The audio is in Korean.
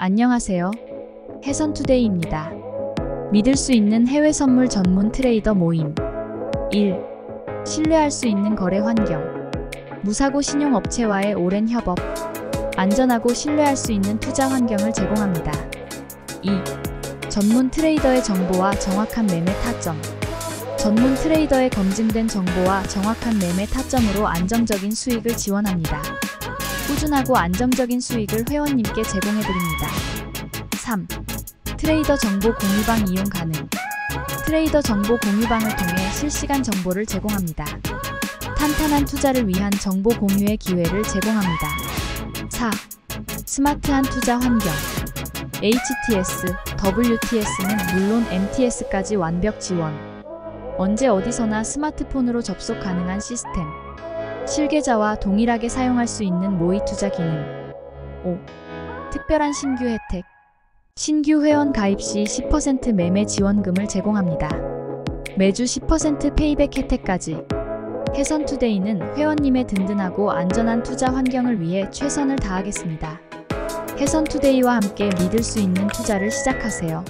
안녕하세요. 해선투데이입니다. 믿을 수 있는 해외 선물 전문 트레이더 모임. 1. 신뢰할 수 있는 거래 환경. 무사고 신용업체와의 오랜 협업. 안전하고 신뢰할 수 있는 투자 환경을 제공합니다. 2. 전문 트레이더의 정보와 정확한 매매 타점. 전문 트레이더의 검증된 정보와 정확한 매매 타점으로 안정적인 수익을 지원합니다. 꾸준하고 안정적인 수익을 회원님께 제공해드립니다. 3. 트레이더 정보 공유방 이용 가능. 트레이더 정보 공유방을 통해 실시간 정보를 제공합니다. 탄탄한 투자를 위한 정보 공유의 기회를 제공합니다. 4. 스마트한 투자 환경. HTS, WTS는 물론 MTS까지 완벽 지원. 언제 어디서나 스마트폰으로 접속 가능한 시스템. 실계좌와 동일하게 사용할 수 있는 모의 투자 기능. 5. 특별한 신규 혜택. 신규 회원 가입 시 10% 매매 지원금을 제공합니다. 매주 10% 페이백 혜택까지. 해선투데이는 회원님의 든든하고 안전한 투자 환경을 위해 최선을 다하겠습니다. 해선투데이와 함께 믿을 수 있는 투자를 시작하세요.